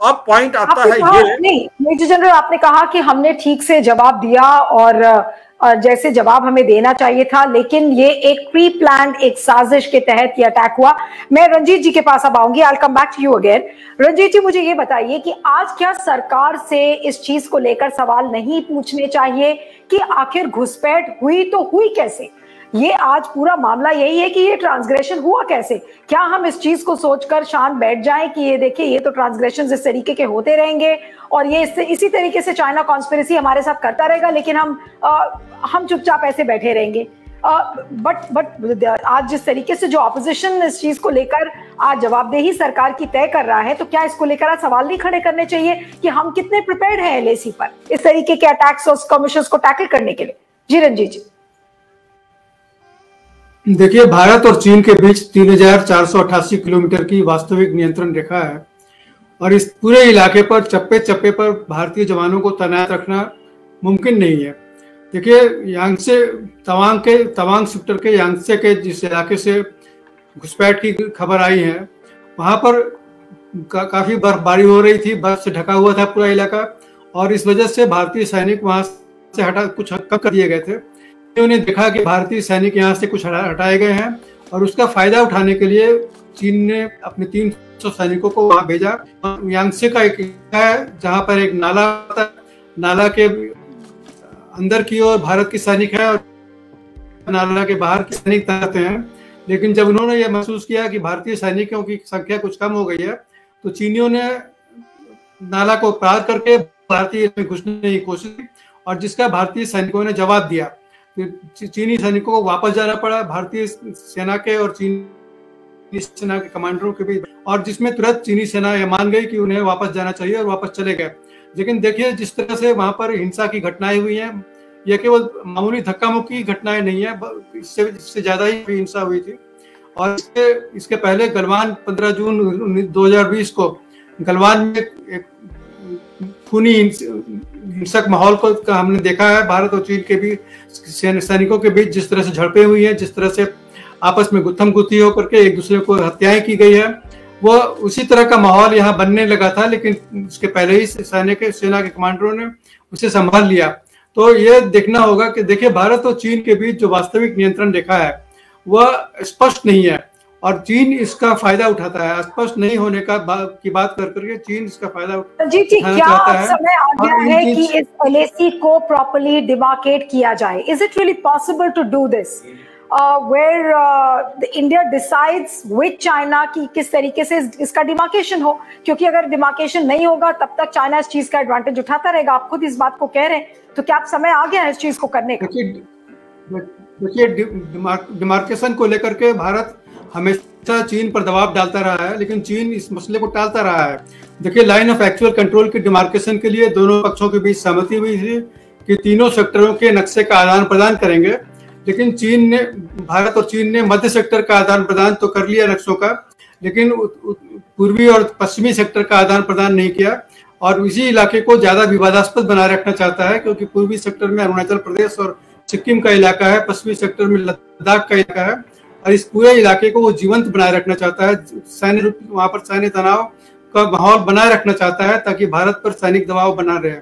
अब पॉइंट आता है ये। नहीं मेजर जनरल आपने कहा कि हमने ठीक से जवाब दिया और जैसे जवाब हमें देना चाहिए था लेकिन ये एक प्री प्लान एक साजिश के तहत ये अटैक हुआ। मैं रंजीत जी के पास अब आऊँगी I come back to you again Ranjeet ji मुझे ये बताइए कि आज क्या सरकार से इस चीज़ को लेकर सवाल नहीं पूछने चाहिए कि आखिर घुसपैठ हुई तो हुई कैसे? ये आज पूरा मामला यही है कि ये ट्रांसग्रेशन हुआ कैसे? क्या हम इस चीज़ को सोचकर शान बैठ जाएँ कि ये देखिए ये तो ट्रांसग्रेशन इस तरीके के होते रहेंगे और ये इससे इसी तरीके से चाइना कॉन्स्पिरसी हमारे साथ करता रहेगा लेकिन हम आ, हम चुपचाप ऐसे बैठे रहेंगे। बट बट आज जिस तरीके से जो ऑपोजिशन इस चीज़ को लेकर आज जवाबदेही सरकार की तय कर रहा है तो क्या इसको लेकर आज सवाल नहीं खड़े करने चाहिए कि हम कितने प्रिपेयर्ड हैं एलएसी पर इस तरीके के अटैक्स और कमीशन को टैकल करने के लिए? जी रंजीत जी। देखिए भारत और चीन के बीच तीन हज़ार चार सौ अट्ठासी किलोमीटर की वास्तविक नियंत्रण रेखा है और इस पूरे इलाके पर चप्पे चप्पे पर भारतीय जवानों को तैनात रखना मुमकिन नहीं है। देखिए यांगसे तवांग के तवांग सेक्टर के यांगसे के जिस इलाके से घुसपैठ की खबर आई है वहाँ पर का, काफ़ी बर्फबारी हो रही थी बर्फ़ से ढका हुआ था पूरा इलाका और इस वजह से भारतीय सैनिक वहाँ से हटा कुछ कम कर दिए गए थे। ने देखा कि भारतीय सैनिक यहाँ से कुछ हटाए गए हैं और उसका फ़ायदा उठाने के लिए चीन ने अपने तीन सौ सैनिकों को वहाँ भेजा। यांगसे का एक है, जहाँ पर एक नाला था नाला के अंदर की ओर भारत के सैनिक है और नाला के बाहर के सैनिक तैनात हैं। लेकिन जब उन्होंने यह महसूस किया कि भारतीय सैनिकों की संख्या कुछ कम हो गई है तो चीनियों ने नाला को पार करके भारतीय घुसने की कोशिश की और जिसका भारतीय सैनिकों ने जवाब दिया। चीनी सैनिकों को वापस जाना पड़ा, भारतीय सेना के और चीनी सेना के कमांडरों के बीच। और जिसमें तुरंत चीनी सेना यह मान गई कि उन्हें वापस जाना चाहिए और वापस चले गए। लेकिन देखिए, जिस तरह से वहाँ पर हिंसा की घटनाएँ हुई हैं, यह केवल मामूली धक्का मुक्की घटनाएँ नहीं है इससे इससे ज़्यादा ही हिंसा हुई थी। और इसके इसके पहले गलवान 15 जून 2020 को गलवान में एक खूनी हिंसक माहौल को हमने देखा है, भारत और चीन के बीच सैनिकों के बीच जिस तरह से झड़पें हुई हैं, जिस तरह से आपस में गुत्थम गुत्थी होकर के एक दूसरे को हत्याएँ की गई है, वो उसी तरह का माहौल यहाँ बनने लगा था, लेकिन उसके पहले ही सैनिक सेना के कमांडरों ने उसे संभाल लिया। तो ये देखना होगा कि देखिए, भारत और चीन के बीच जो वास्तविक नियंत्रण रेखा है, वह स्पष्ट नहीं है। और चीन इसका फ़ायदा उठाता है। स्पष्ट नहीं होने का बात की बात कर करके चीन इसका फ़ायदा जी जी क्या समय आ गया है कि इस एलएसी को प्रॉपर्ली डिमार्केट किया जाए। Is it really possible to do this where India decides with China की किस तरीके से इसका डिमार्केशन हो? क्योंकि अगर डिमार्केशन नहीं होगा तब तक चाइना इस चीज़ का एडवांटेज उठाता रहेगा। आप खुद इस बात को कह रहे हैं। तो क्या आप समय आ गया है इस चीज़ को करने का? देखिए डिमार्केशन को लेकर के भारत हमेशा चीन पर दबाव डालता रहा है, लेकिन चीन इस मसले को टालता रहा है। देखिए लाइन ऑफ़ एक्चुअल कंट्रोल की डिमार्केशन के लिए दोनों पक्षों के बीच सहमति हुई थी कि तीनों सेक्टरों के नक्शे का आदान प्रदान करेंगे। लेकिन चीन ने, भारत और चीन ने मध्य सेक्टर का आदान प्रदान तो कर लिया नक्शों का, लेकिन पूर्वी और पश्चिमी सेक्टर का आदान प्रदान नहीं किया। और इसी इलाके को ज़्यादा विवादास्पद बनाए रखना चाहता है, क्योंकि पूर्वी सेक्टर में अरुणाचल प्रदेश और सिक्किम का इलाका है, पश्चिमी सेक्टर में लद्दाख का इलाका है। और इस पूरे इलाके को वो जीवंत बनाए रखना चाहता है, सैन्य वहाँ पर सैन्य तनाव का माहौल बनाए रखना चाहता है ताकि भारत पर सैनिक दबाव बना रहे।